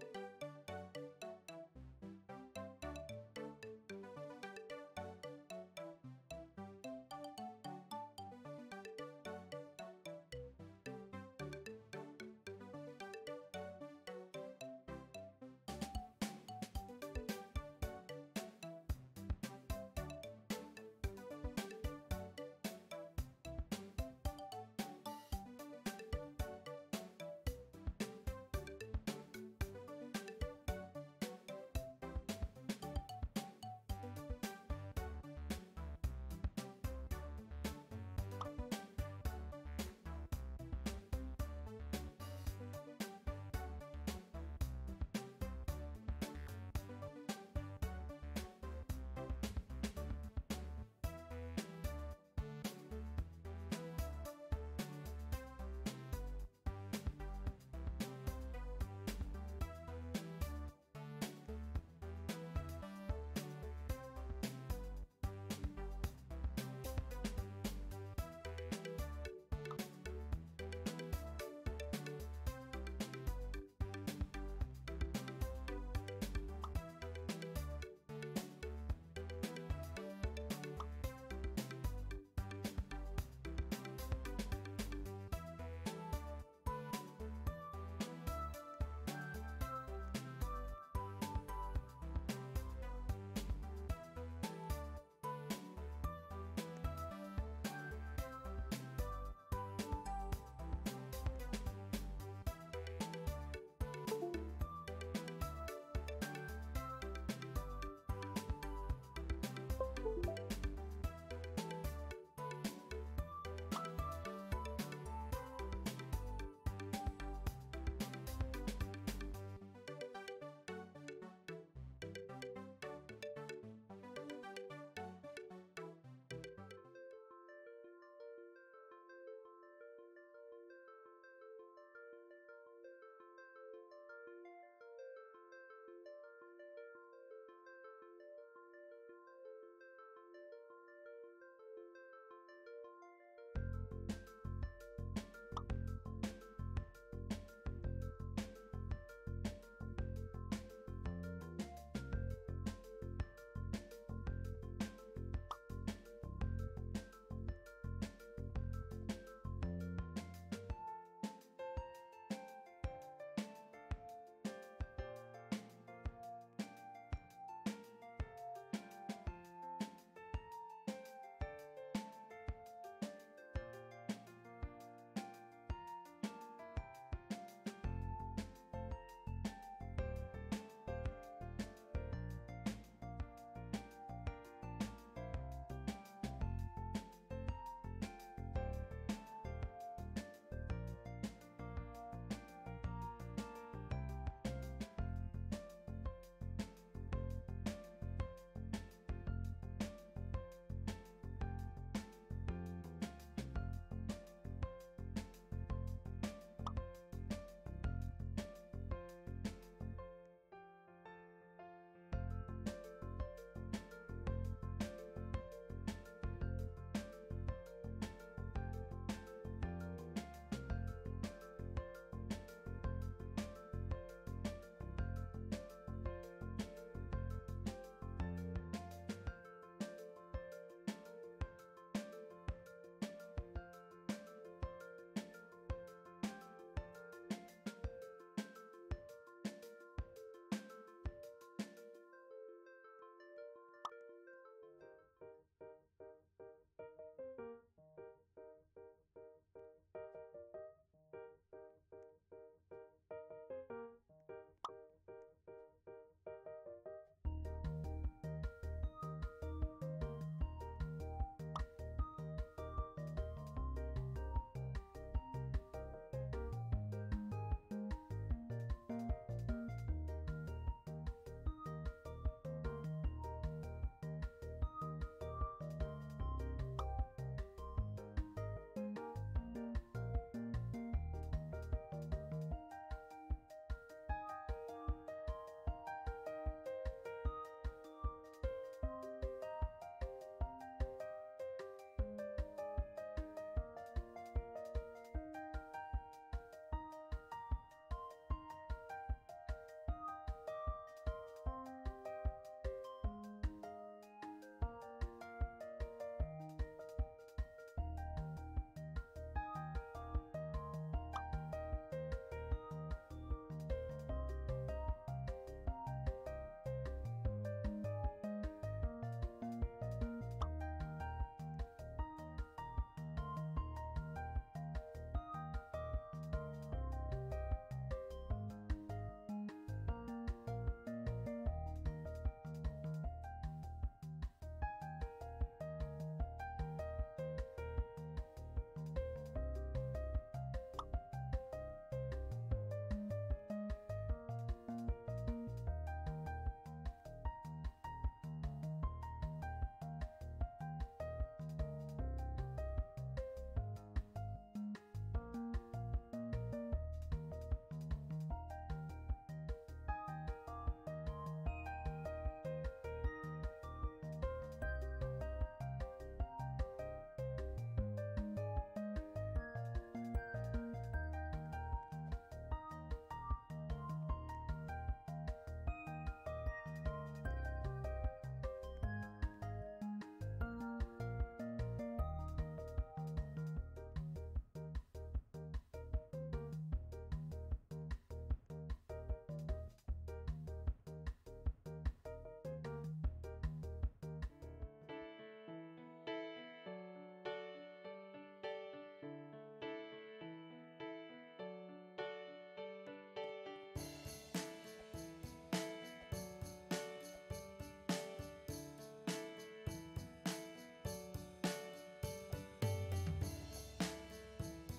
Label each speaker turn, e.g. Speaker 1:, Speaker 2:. Speaker 1: え